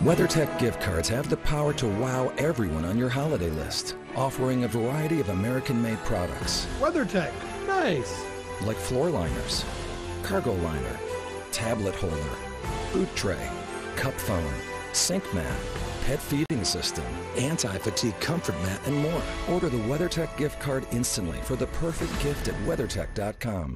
WeatherTech gift cards have the power to wow everyone on your holiday list, offering a variety of American-made products WeatherTech. Nice. like floor liners, cargo liner, tablet holder, boot tray, CupFone, sink mat, pet feeding system, anti-fatigue comfort mat, and more. Order the WeatherTech gift card instantly for the perfect gift at WeatherTech.com.